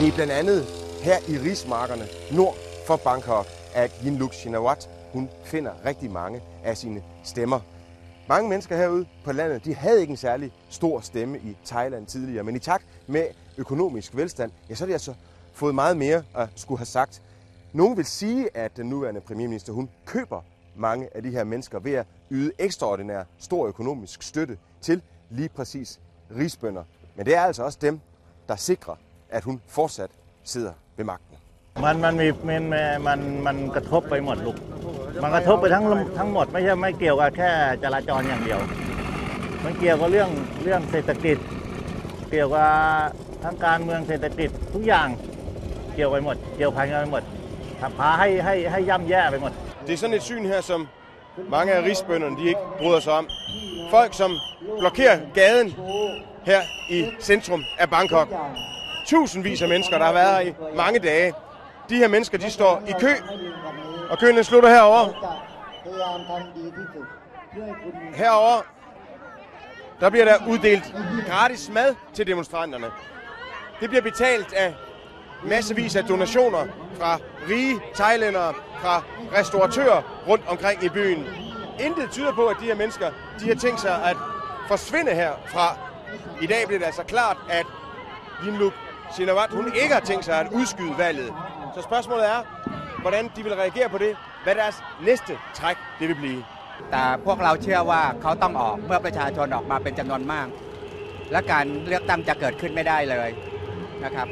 Det er blandt andet her i rismarkerne nord for Bangkok, at Yinluk Shinawat hun finder rigtig mange af sine stemmer. Mange mennesker herude på landet, de havde ikke en særlig stor stemme i Thailand tidligere, men i takt med økonomisk velstand, ja, så har de altså fået meget mere at skulle have sagt. Nogen vil sige, at den nuværende premierminister, hun køber mange af de her mennesker ved at yde ekstraordinær stor økonomisk støtte til lige præcis risbønder. Men det er altså også dem, der sikrer, at hun fortsat sidder ved magten. มันมันมีมันมันมันกระทบไปหมดลูก มันกระทบไปทั้งทั้งหมดไม่ใช่ไม่เกี่ยวกับแค่จราจรอย่างเดียว มันเกี่ยวกับเรื่องเรื่องเศรษฐกิจ เกี่ยวกับทั้งการเมืองเศรษฐกิจทุกอย่างเกี่ยวไปหมด เกี่ยวพันกันไปหมดพาให้ให้ให้ย่ำแย่ไปหมด Det er sådan et syn her, som mange af risbønderne de ikke bryder sig om. Folk, som blokerer gaden her i centrum af Bangkok. Tusindvis af mennesker, der har været her i mange dage. De her mennesker, de står i kø, og køen den slutter herover. Herover der bliver der uddelt gratis mad til demonstranterne. Det bliver betalt af massevis af donationer fra rige thailændere, fra restauratører rundt omkring i byen. Intet tyder på, at de her mennesker de har tænkt sig at forsvinde herfra. I dag bliver det altså klart, at Yingluck Shinawat, hun ikke har tænkt sig at udskyde valget. Så spørgsmålet er, hvordan de vil reagere på det, hvad deres næste træk det vil blive. แต่พวกเราเชื่อว่าเขาต้องออกเมื่อประชาชนออกมาเป็นจำนวนมาก และการเลือกตั้งจะเกิดขึ้นไม่ได้เลยนะครับ